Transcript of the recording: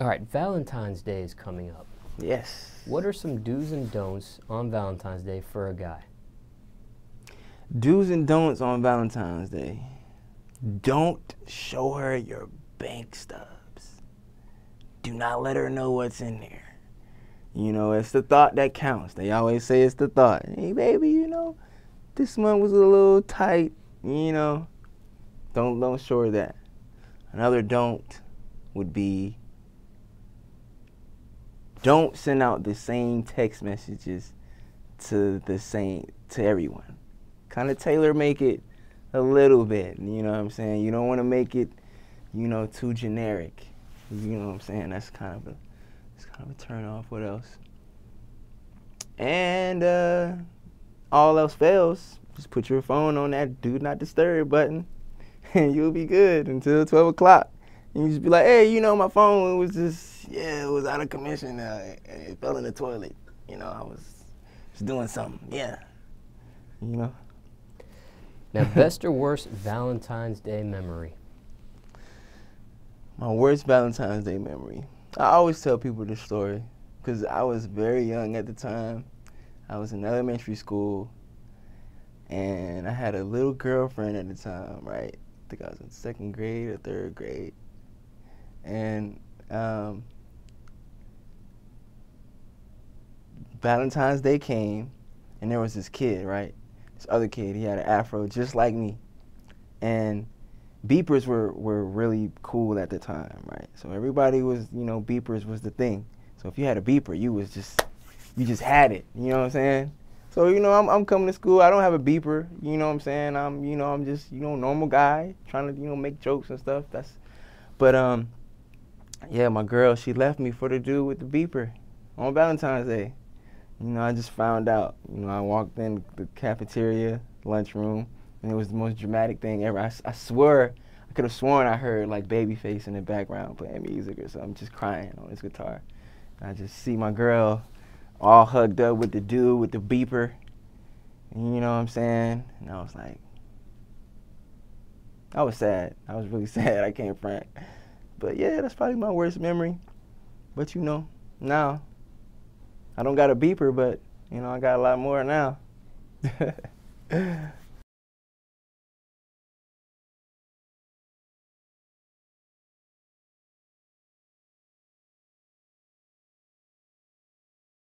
All right, Valentine's Day is coming up. Yes. What are some do's and don'ts on Valentine's Day for a guy? Do's and don'ts on Valentine's Day. Don't show her your bank stubs. Do not let her know what's in there. You know, it's the thought that counts. They always say it's the thought. Hey, baby, you know, this month was a little tight. You know, don't don't show her that. Another don't would be don't send out the same text messages to the same to everyone. Kind of tailor make it a little bit. You know what I'm saying? You don't want to make it, you know, too generic. You know what I'm saying? That's kind of a, it's kind of a turn off. What else? And uh, all else fails, just put your phone on that do not disturb button, and you'll be good until 12 o'clock. And you just be like, hey, you know, my phone was just, yeah, it was out of commission. Uh, it fell in the toilet. You know, I was just doing something. Yeah. You know. Now, best or worst Valentine's Day memory? My worst Valentine's Day memory. I always tell people this story because I was very young at the time. I was in elementary school and I had a little girlfriend at the time, right? I think I was in second grade or third grade. And um, Valentine's Day came and there was this kid, right? This other kid, he had an afro just like me. And beepers were, were really cool at the time, right? So everybody was, you know, beepers was the thing. So if you had a beeper, you was just, you just had it. You know what I'm saying? So you know, I'm I'm coming to school. I don't have a beeper. You know what I'm saying? I'm you know I'm just you know normal guy trying to you know make jokes and stuff. That's, but um, yeah, my girl she left me for the dude with the beeper on Valentine's Day. You know, I just found out. You know, I walked in the cafeteria lunchroom and it was the most dramatic thing ever. I, I swear, I could have sworn I heard like Babyface in the background playing music or something, just crying on his guitar. I just see my girl all hugged up with the dude with the beeper. And you know what I'm saying? And I was like, I was sad. I was really sad. I can't front. But yeah, that's probably my worst memory. But you know, now I don't got a beeper, but you know, I got a lot more now.